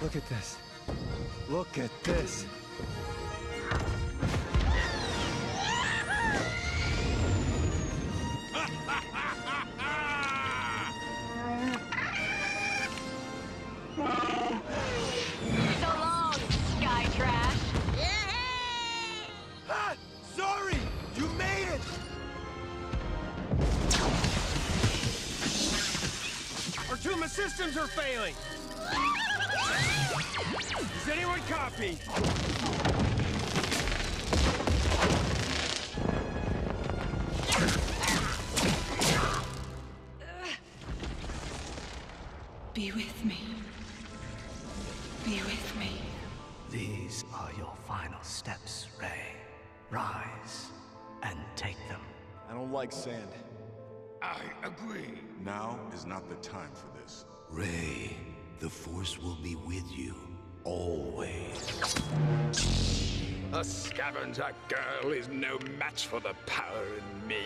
Look at this. Look at this. So long, Sky Trash. Ah! Sorry! You made it! Our Tuma systems are failing! Does anyone copy? Be with me. Be with me. These are your final steps, Rey. Rise and take them. I don't like sand. I agree. Now is not the time for this. Rey, the Force will be with you. Always. A scavenger girl is no match for the power in me.